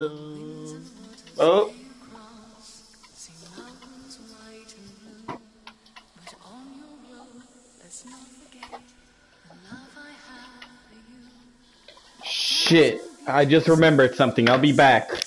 Oh. Shit. I just remembered something. I'll be back.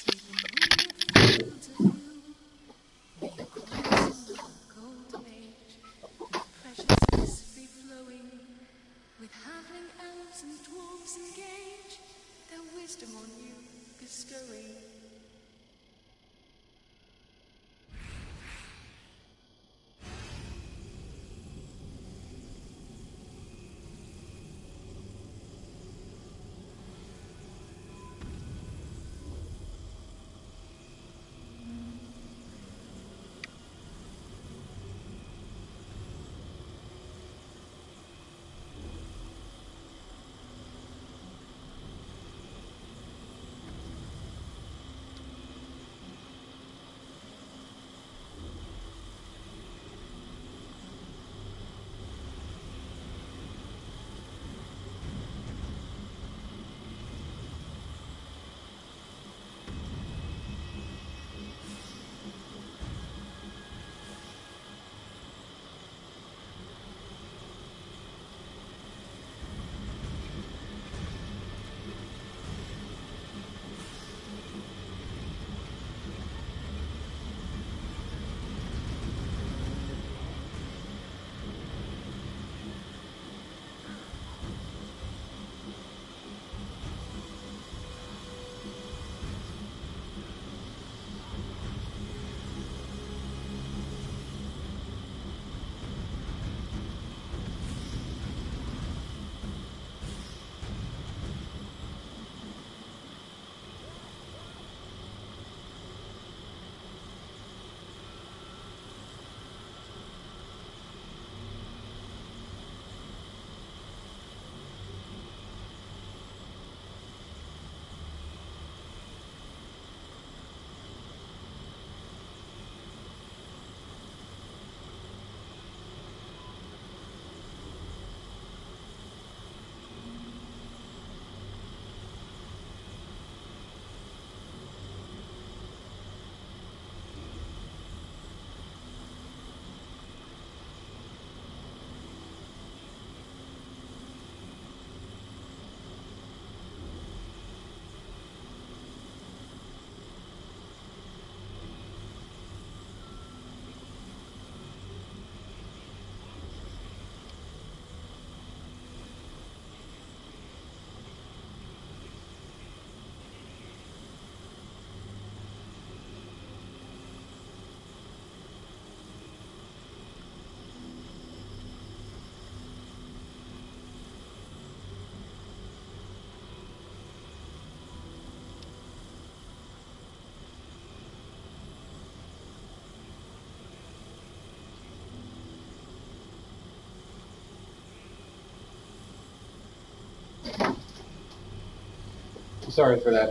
Sorry for that.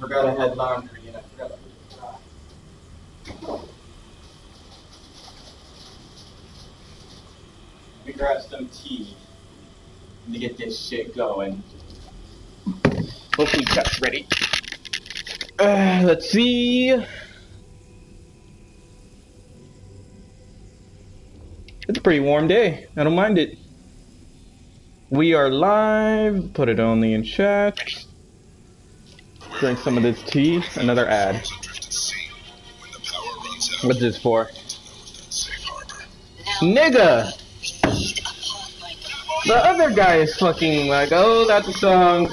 Forgot I had laundry and I forgot to put it dry. Let me grab some tea to get this shit going. Hopefully Chuck's ready. Uh, let's see. It's a pretty warm day. I don't mind it. We are live. Put it only in chat. Drink some of this tea. Another ad. What's this for? Nigga! The other guy is fucking like, oh, that's a song.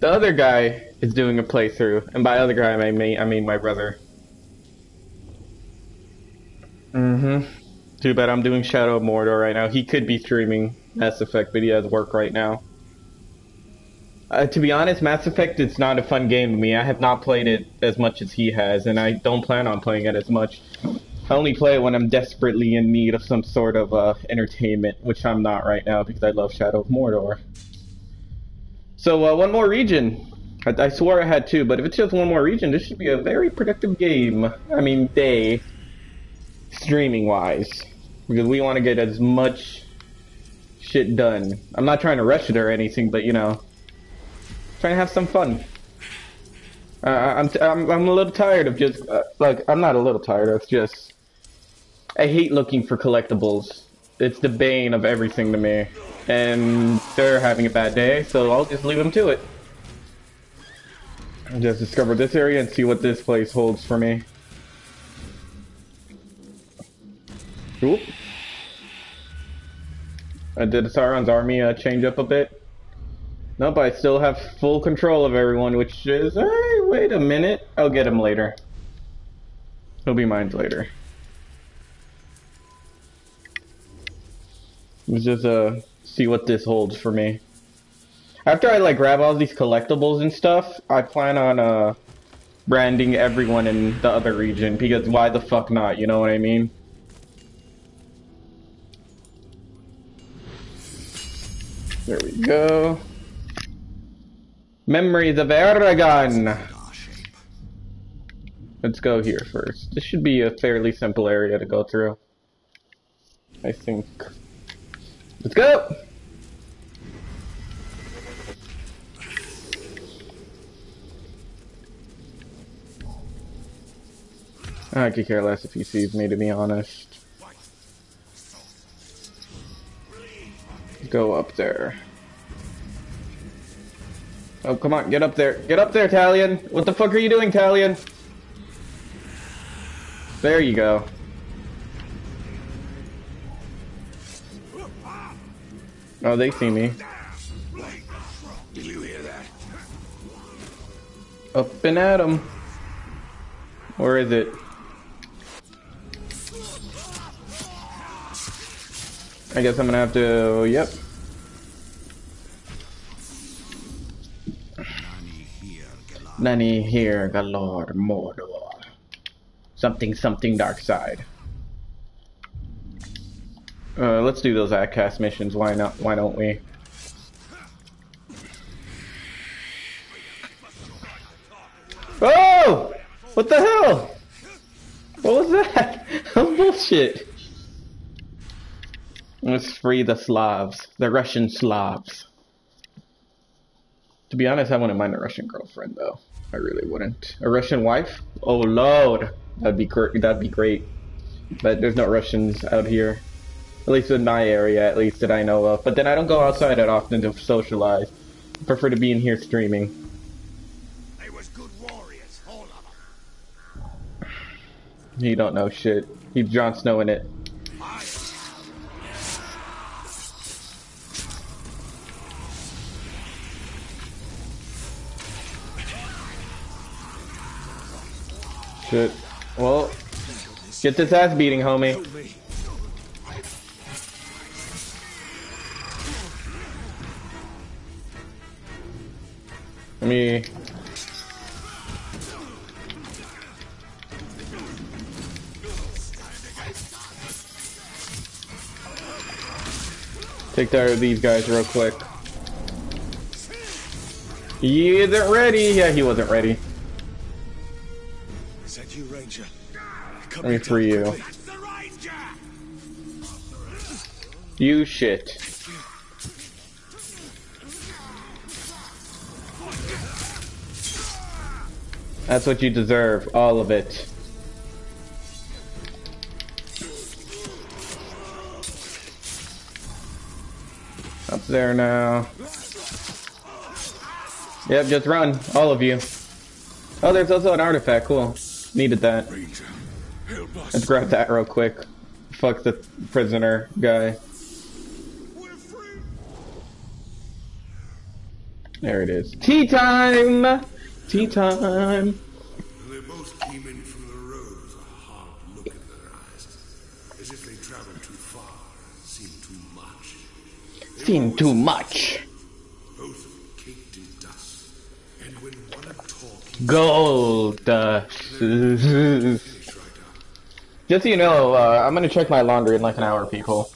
The other guy is doing a playthrough, and by other guy I mean I mean my brother. Mm-hmm. Too bad I'm doing Shadow of Mordor right now. He could be streaming Mass Effect, but he has work right now. Uh, to be honest, Mass Effect is not a fun game to me. I have not played it as much as he has, and I don't plan on playing it as much. I only play it when I'm desperately in need of some sort of uh, entertainment, which I'm not right now because I love Shadow of Mordor. So, uh, one more region. I, I swore I had two, but if it's just one more region, this should be a very productive game. I mean, day streaming wise because we want to get as much shit done. I'm not trying to rush it or anything, but you know, trying to have some fun. Uh, I'm, I'm I'm a little tired of just uh, like I'm not a little tired. It's just I hate looking for collectibles. It's the bane of everything to me, and they're having a bad day, so I'll just leave them to it. I'll just discover this area and see what this place holds for me. Oop. Uh, did Sauron's army uh, change up a bit? Nope, I still have full control of everyone, which is... Hey, wait a minute. I'll get him later. He'll be mine later. Let's just uh, see what this holds for me. After I like grab all these collectibles and stuff, I plan on uh, branding everyone in the other region, because why the fuck not, you know what I mean? There we go. Memories of Eragon. Let's go here first. This should be a fairly simple area to go through. I think. Let's go! I could care less if he sees me, to be honest. Go up there. Oh, come on, get up there. Get up there, Talion! What the fuck are you doing, Talion? There you go. Oh, they see me. Did you hear that? Up and at 'em. Where is it? I guess I'm gonna have to, yep. Nani here, Galore, Mordor. Something, something dark side. Uh, let's do those ACAST missions, why not, why don't we? Oh! What the hell? What was that? bullshit. Let's free the Slavs, the Russian Slavs. To be honest, I wouldn't mind a Russian girlfriend though. I really wouldn't. A Russian wife? Oh lord, that'd be great. That'd be great. But there's no Russians out here, at least in my area, at least that I know of. But then I don't go outside that often to socialize. I prefer to be in here streaming. They was good warriors, all of them. He don't know shit. He's Jon Snow in it. Shit. Well, get this ass beating, homie. Me... Take care of these guys real quick. He isn't ready. Yeah, he wasn't ready. Me here, you. You shit. That's what you deserve, all of it. Up there now. Yep, just run, all of you. Oh, there's also an artifact, cool. Needed that. Let's grab that real quick. Fuck the prisoner guy. There it is. Tea time! Tea time! They both came in from the road with a hard look in their eyes, as if they traveled too far and seen too much. Seen too much. Both caked in dust, and when one had talked, Gold dust. Just so you know, uh, I'm gonna check my laundry in like an hour, people.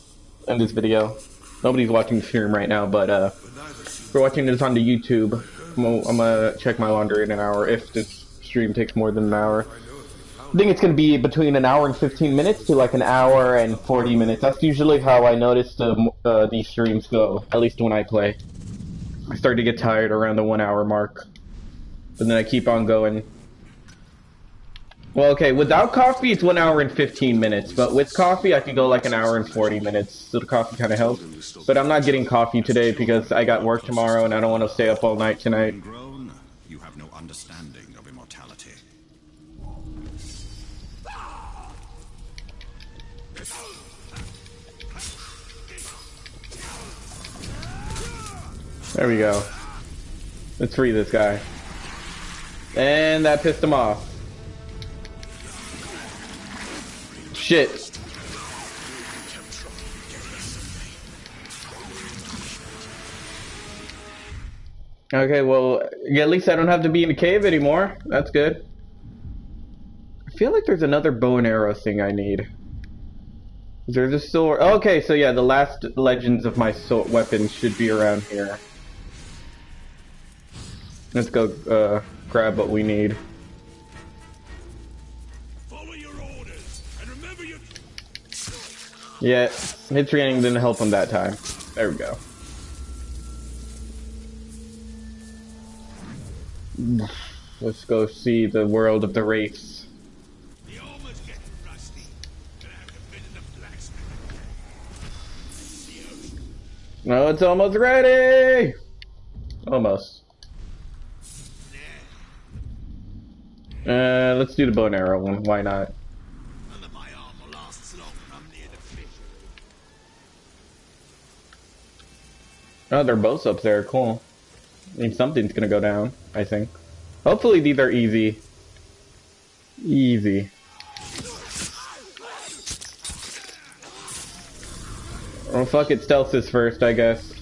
In this video. Nobody's watching the stream right now, but uh, if we're watching this on the YouTube, I'm gonna, I'm gonna check my laundry in an hour if this stream takes more than an hour. I think it's gonna be between an hour and 15 minutes to like an hour and 40 minutes. That's usually how I notice the, uh, these streams go, at least when I play. I start to get tired around the one hour mark. But then I keep on going. Well, okay, without coffee, it's one hour and 15 minutes. But with coffee, I can go like an hour and 40 minutes. So the coffee kind of helps. But I'm not getting coffee today because I got work tomorrow and I don't want to stay up all night tonight. You have no understanding of immortality. There we go. Let's free this guy. And that pissed him off. Shit. Okay, well, at least I don't have to be in the cave anymore. That's good. I feel like there's another bow and arrow thing I need. Is there the sword? Okay, so yeah, the last legends of my sword weapons should be around here. Let's go uh, grab what we need. Yeah, hit training didn't help him that time. There we go. Let's go see the world of the wraiths. No, it's almost ready. Almost. Uh, let's do the bow and arrow one. Why not? None of my armor lasts long when I'm near the fish. Oh, they're both up there. Cool. I mean, something's gonna go down. I think. Hopefully, these are easy. Easy. Oh fuck it, stealth is first, I guess.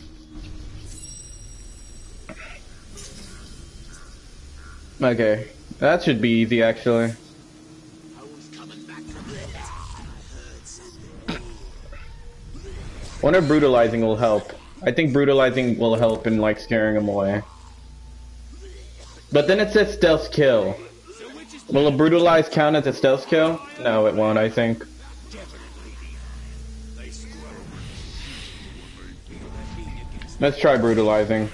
Okay, that should be easy actually. Wonder brutalizing will help. I think brutalizing will help in like scaring him away. But then it says stealth kill. Will a brutalize count as a stealth kill? No, it won't, I think. Let's try brutalizing.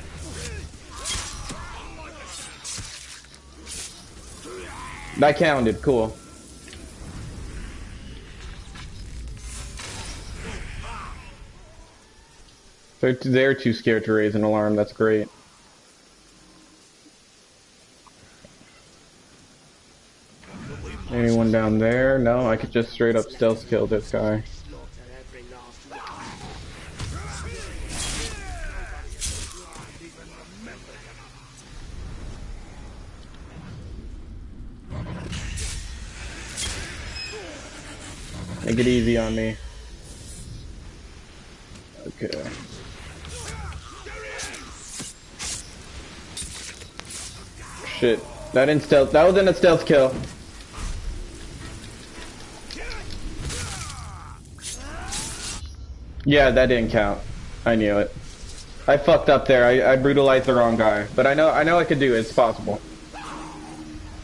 That counted, cool. They're, they're too scared to raise an alarm, that's great. Anyone down there? No, I could just straight up stealth kill this guy. Make it easy on me. Okay. Shit. That didn't stealth. That wasn't a stealth kill. Yeah, that didn't count. I knew it. I fucked up there. I, I brutalized the wrong guy. But I know I know I could do it. It's possible.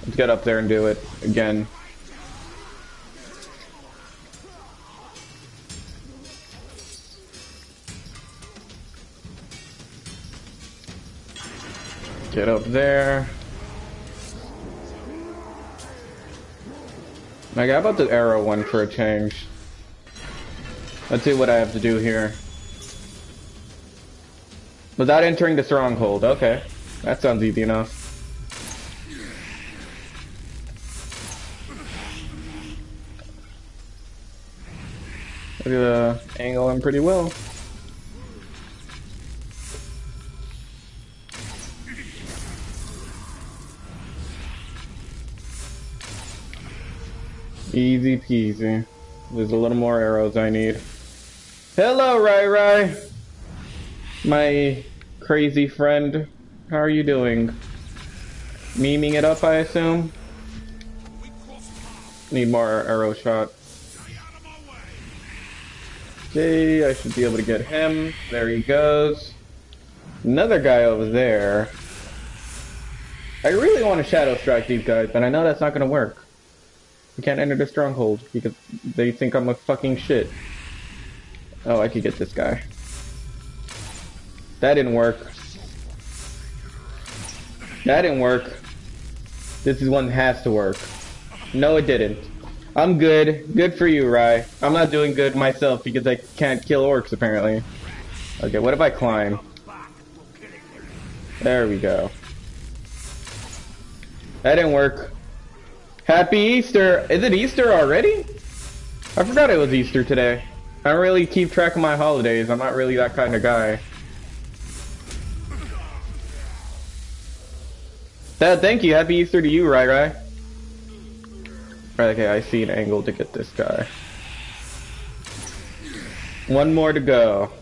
Let's get up there and do it again. Get up there. Like, how about the arrow one for a change? Let's see what I have to do here. Without entering the stronghold. Okay. That sounds easy enough. Look at the angle him pretty well. Easy peasy. There's a little more arrows I need. Hello, Rai Rai! My crazy friend. How are you doing? Memeing it up, I assume? Need more arrow shot. Okay, I should be able to get him. There he goes. Another guy over there. I really want to shadow strike these guys, but I know that's not going to work. I can't enter the stronghold because they think I'm a fucking shit. Oh, I could get this guy. That didn't work. That didn't work. This is one that has to work. No, it didn't. I'm good. Good for you, Rai. I'm not doing good myself because I can't kill orcs, apparently. Okay, what if I climb? There we go. That didn't work. Happy Easter! Is it Easter already? I forgot it was Easter today. I don't really keep track of my holidays. I'm not really that kind of guy. Dad, thank you. Happy Easter to you, Rai Rai. Right, okay, I see an angle to get this guy. One more to go.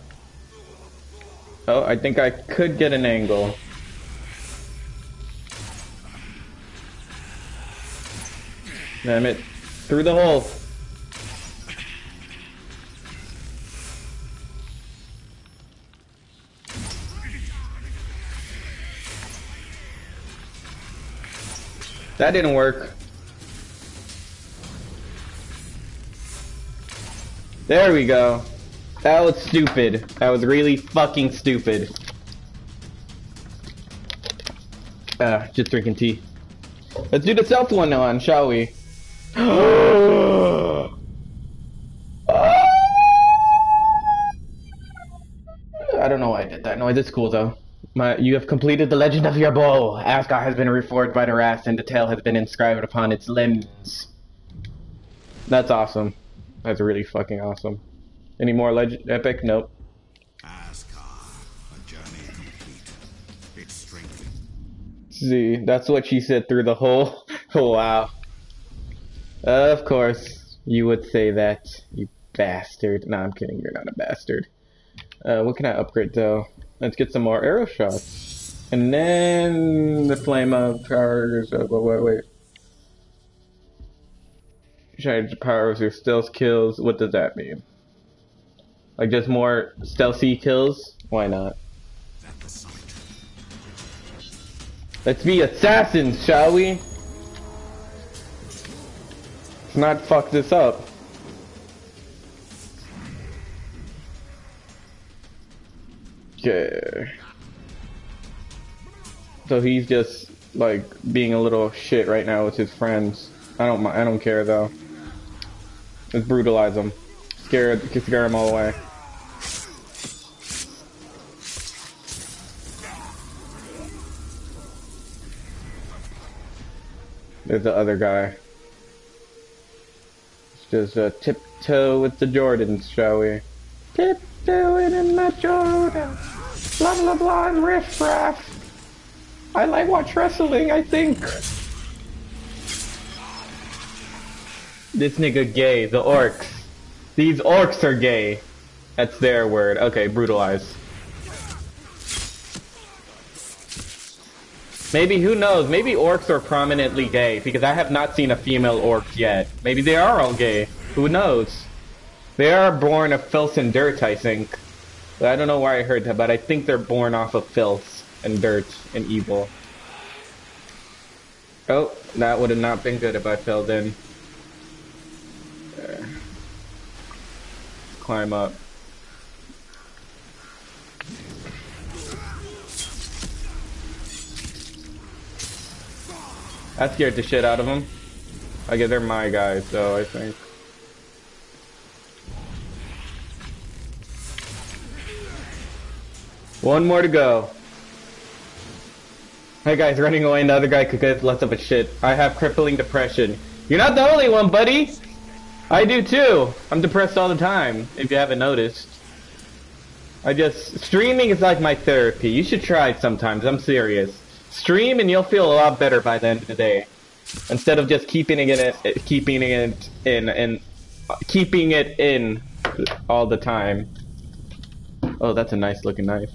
Oh, I think I could get an angle. Damn it. Through the hole. That didn't work. There we go. That was stupid. That was really fucking stupid. Uh, just drinking tea. Let's do the stealth one on, shall we? I don't know why I did that noise. It's cool though. My, you have completed the legend of your bow. Azkar has been reforged by the Rast, and the tale has been inscribed upon its limbs. That's awesome. That's really fucking awesome. Any more legend epic? Nope. Azkar, a journey complete. Its strength See, that's what she said through the whole. Oh, wow. Of course, you would say that, you bastard. No, I'm kidding. You're not a bastard. Uh, what can I upgrade though? Let's get some more arrow shots, and then the flame of powers. Uh, wait, wait, wait. Charge powers your stealth kills. What does that mean? Like just more stealthy kills? Why not? Let's be assassins, shall we? Not fuck this up. Okay. So he's just like being a little shit right now with his friends. I don't I don't care though. Let's brutalize him. Scare scare him all away. There's the other guy. Just uh, tiptoe with the Jordans, shall we? Tiptoeing in the Jordans. Blah blah blah and riff raff. I like watch wrestling, I think. This nigga gay, the orcs. These orcs are gay. That's their word. Okay, brutalize. Maybe, who knows? Maybe orcs are prominently gay, because I have not seen a female orc yet. Maybe they are all gay. Who knows? They are born of filth and dirt, I think. I don't know where I heard that, but I think they're born off of filth and dirt and evil. Oh, that would have not been good if I fell in. There. Climb up. That scared the shit out of them. I guess they're my guys, though, I think. One more to go. Hey guys, running away and the other guy could get less of a shit. I have crippling depression. You're not the only one, buddy! I do too! I'm depressed all the time, if you haven't noticed. I just... Streaming is like my therapy. You should try it sometimes, I'm serious. Stream and you'll feel a lot better by the end of the day. Instead of just keeping it in, keeping it in, and keeping it in all the time. Oh, that's a nice looking knife.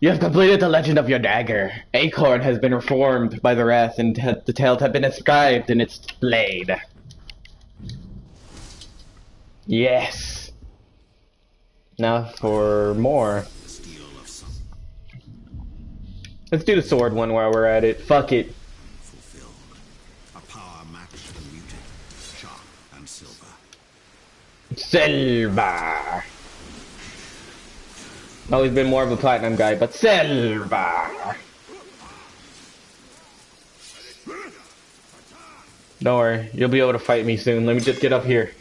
You have completed the legend of your dagger. Acharn has been reformed by the wrath, and the tales have been inscribed in its blade. Yes. Now for more. Let's do the sword one while we're at it. Fuck it. fulfilled. A power matched and muted, sharp and silver. Silver. Always been more of a platinum guy, but silver. Don't worry, you'll be able to fight me soon. Let me just get up here.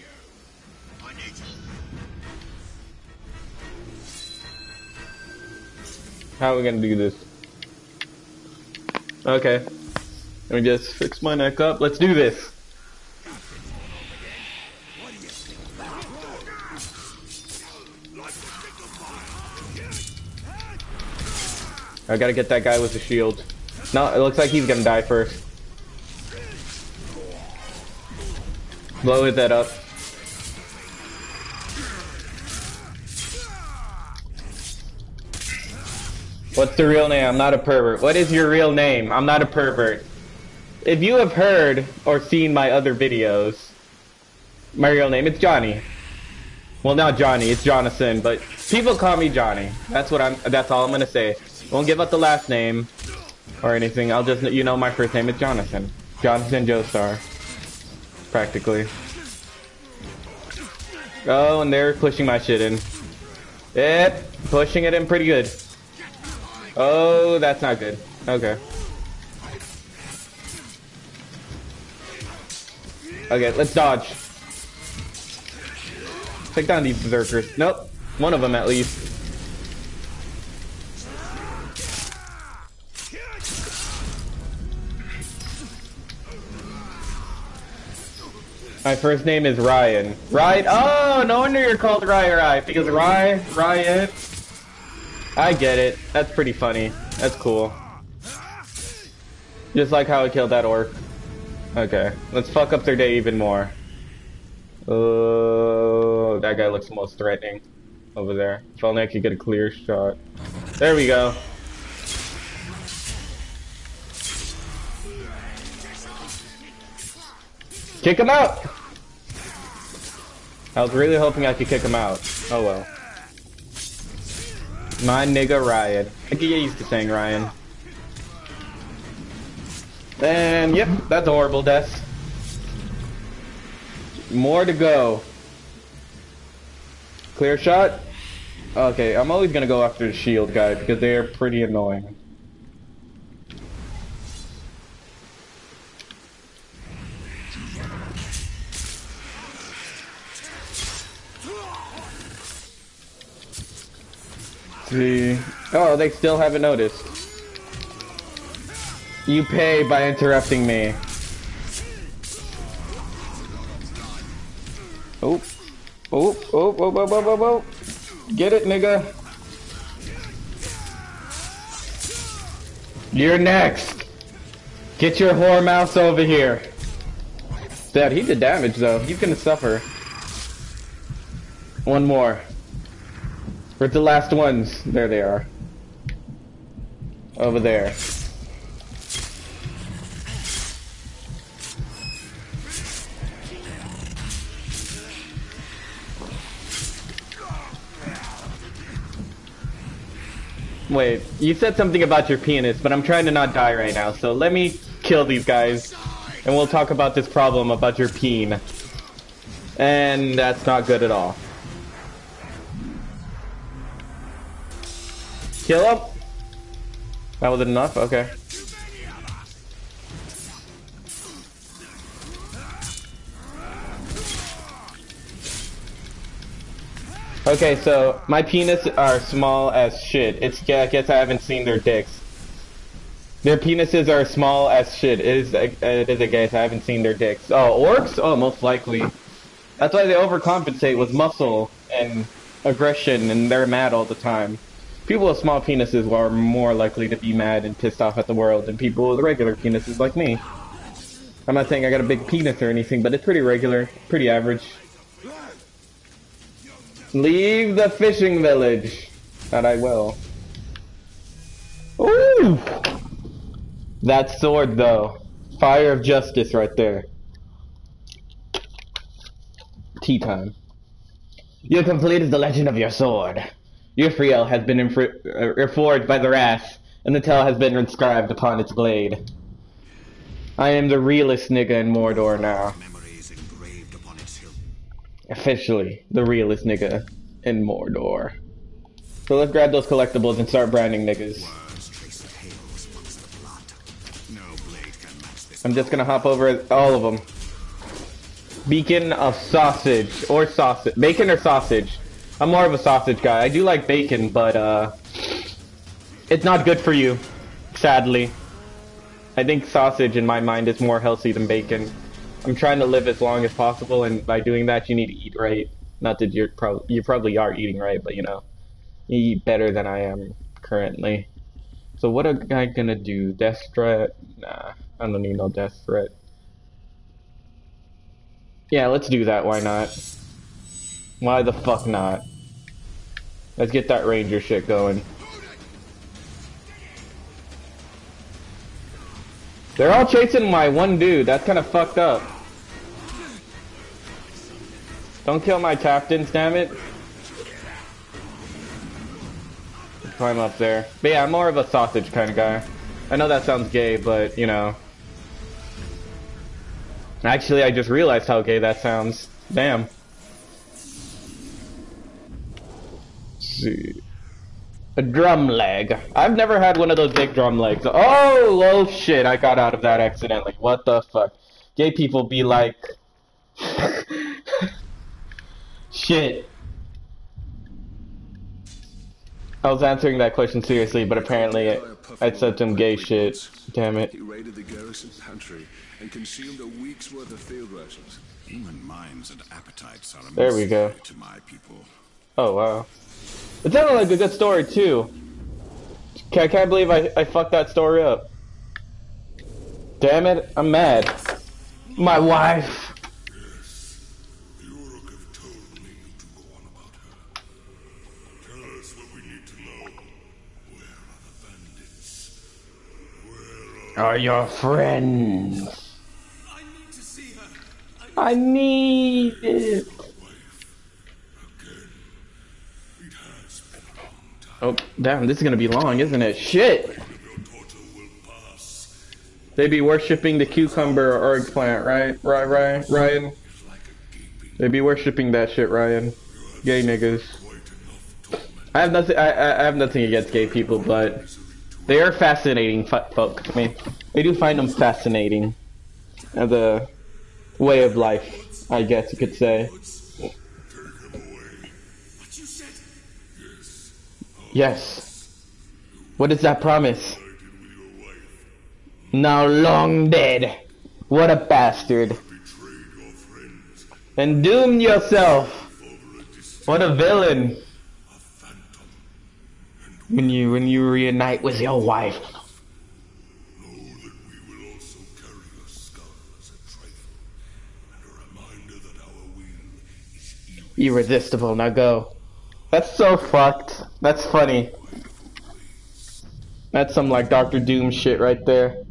How are we gonna do this? Okay. Let me just fix my neck up. Let's do this. I gotta get that guy with the shield. No, it looks like he's gonna die first. Blow head up. What's the real name? I'm not a pervert. What is your real name? I'm not a pervert. If you have heard or seen my other videos, my real name, it's Johnny. Well, not Johnny, it's Jonathan, but people call me Johnny. That's what I'm, that's all I'm gonna say. Won't give up the last name or anything. I'll just, you know, my first name is Jonathan. Jonathan Joestar. Practically. Oh, and they're pushing my shit in. Yep, pushing it in pretty good. Oh, that's not good. Okay. Okay, let's dodge. Take down these berserkers. Nope. One of them at least. My first name is Ryan. Ryan. Oh, no wonder you're called Ryan Ryan because Ryan Ryan. I get it. That's pretty funny. That's cool. Just like how I killed that orc. Okay, let's fuck up their day even more. Oh, that guy looks most threatening over there. If only I could get a clear shot. There we go. Kick him out! I was really hoping I could kick him out. Oh well. My nigga Ryan. I get used to saying Ryan. And yep, that's a horrible death. More to go. Clear shot? Okay, I'm always gonna go after the shield guy because they are pretty annoying. See. Oh, they still haven't noticed. You pay by interrupting me. Oh. Oh, oh, oh, oh, oh, oh. Get it, nigga. You're next. Get your whore mouse over here. Dad, he did damage though. He's gonna suffer. One more. Where's the last ones? There they are. Over there. Wait, you said something about your penis, but I'm trying to not die right now, so let me kill these guys, and we'll talk about this problem about your peen. And that's not good at all. Kill him? That was enough? Okay. Okay, so my penis are small as shit. It's I guess I haven't seen their dicks. Their penises are small as shit. It is it is a guess. I haven't seen their dicks. Oh, orcs? Oh, most likely. That's why they overcompensate with muscle and aggression, and they're mad all the time. People with small penises are more likely to be mad and pissed off at the world than people with regular penises like me. I'm not saying I got a big penis or anything, but it's pretty regular, pretty average. Leave the fishing village. That I will. Ooh! That sword, though. Fire of justice right there. Tea time. You completed the legend of your sword. Urfael has been uh, forged by the wrath, and the tale has been inscribed upon its blade. I am the realest nigga in Mordor now. Officially, the realest nigga in Mordor. So let's grab those collectibles and start branding niggas. Words trace the tales amongst the blood. No blade can match this. I'm just gonna hop over all of them. Beacon of sausage or sausage, bacon or sausage. I'm more of a sausage guy. I do like bacon, but uh, it's not good for you, sadly. I think sausage in my mind is more healthy than bacon. I'm trying to live as long as possible, and by doing that, you need to eat right. Not that you're probably you probably are eating right, but you know, you eat better than I am currently. So what am I gonna do? Death threat? Nah, I don't need no death threat. Yeah, let's do that. Why not? Why the fuck not? Let's get that ranger shit going. They're all chasing my one dude. That's kind of fucked up. Don't kill my captains, damn it. Climb up there. But yeah, I'm more of a sausage kind of guy. I know that sounds gay, but you know. Actually, I just realized how gay that sounds. Damn. See. A drum leg. I've never had one of those big drum legs. Oh, oh shit, I got out of that accidentally. What the fuck? Gay people be like... shit. I was answering that question seriously, but apparently I said some gay shit. Damn it. He raided the garrison pantry and consumed a week's worth of field rations. Human minds and appetites are There we go. to my people. Oh, wow. It sounded like a good story, too. I can't believe I, I fucked that story up. Damn it, I'm mad. My wife. The Uruk told me to go on about her. Tell us what we need to know. Where are the bandits? Where are Are your friends? I need to see her. I need it. it has been a long time. Oh, damn, this is gonna be long, isn't it? Shit! They be worshipping the cucumber or eggplant, right? Right, right, Ryan? They be worshipping that shit, Ryan. Gay niggas. I have nothing. I, I have nothing against gay people, but they are fascinating folk. I mean, I do find them fascinating as a way of life. I guess you could say. Yes. What is that promise? Now long dead. What a bastard. And doomed yourself. What a villain. When you when you reunite with your wife. Irresistible. Now go. That's so fucked. That's funny. That's some like Doctor Doom shit right there.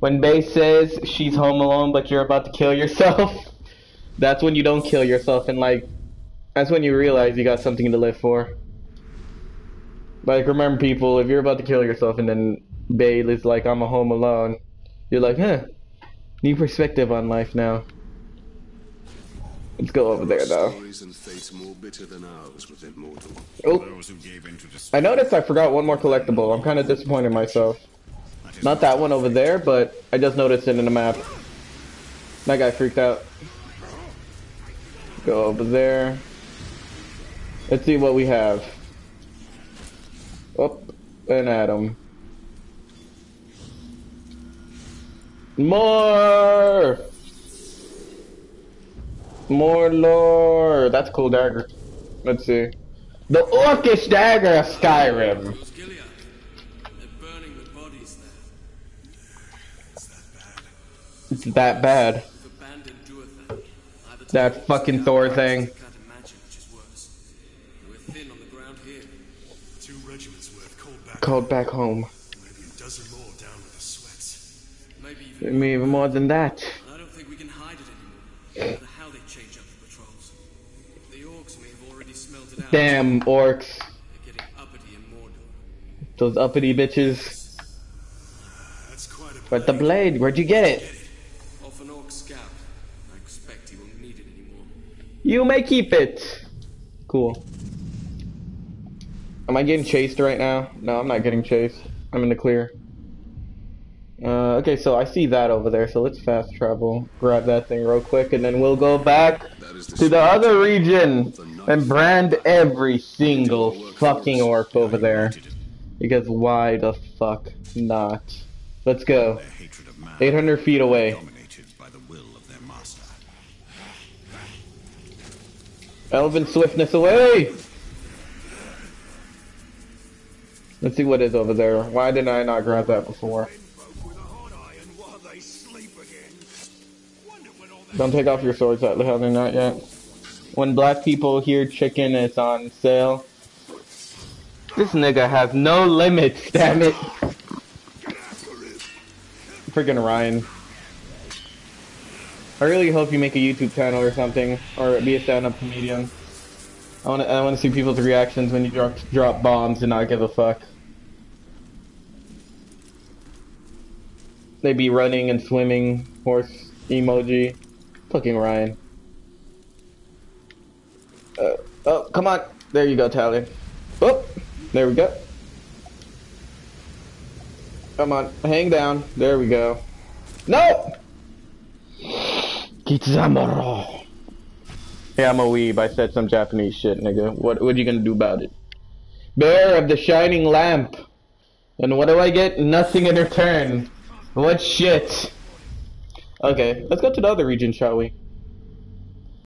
When Bay says she's home alone but you're about to kill yourself, that's when you don't kill yourself and like that's when you realize you got something to live for. Like remember people, if you're about to kill yourself and then Bay is like I'm a home alone, you're like, huh. New perspective on life now. Let's go over there though. Stories and fates more bitter than ours was immortal. Oh, Those who gave in to despair. I noticed I forgot one more collectible. I'm kind of disappointed in myself. Not that one over there, but I just noticed it in the map. That guy freaked out. Go over there. Let's see what we have. Oh, an Adam. More! More lore! That's cool dagger. Let's see. The Orcish dagger of Skyrim. It's that bad. That fucking Thor thing. called back. Home. Maybe. Even more than that. I don't think we can hide it anymore. Damn orcs. They're getting uppity in Mordor. Those uppity bitches. That's quite a But the blade, where'd you get it? Off an orc scout. I expect he won't need it anymore. You may keep it. Cool. Am I getting chased right now? No, I'm not getting chased. I'm in the clear. Uh, okay, so I see that over there, so let's fast travel, grab that thing real quick, and then we'll go back is to the other region and brand every single fucking orc over there. Because why the fuck not? Let's go. Their hatred of man 800 feet away. dominated by the will of their master. Elven swiftness away! Let's see what is over there. Why did I not grab that before? Don't take off your swords that hell they're not yet. When black people hear chicken is on sale. This nigga has no limits, damn it. Freaking Ryan. I really hope you make a YouTube channel or something, or be a stand-up comedian. I want to I want to see people's reactions when you drop drop bombs and not give a fuck. They be running and swimming, horse emoji. Fucking Ryan. Uh, oh, come on. There you go, Tally. Oh, there we go. Come on, hang down. There we go. No! Kizamaro. Yeah, I'm a weeb. I said some Japanese shit, nigga. What what are you gonna do about it? Bear of the shining lamp. And what do I get? Nothing in return. What shit? Okay, let's go to the other region, shall we?